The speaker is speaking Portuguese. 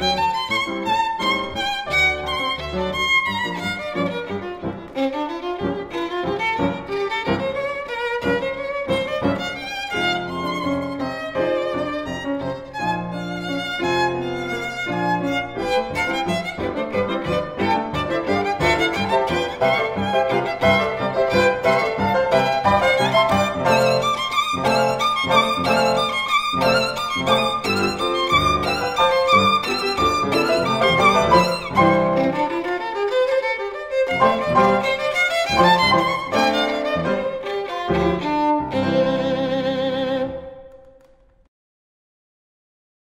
Música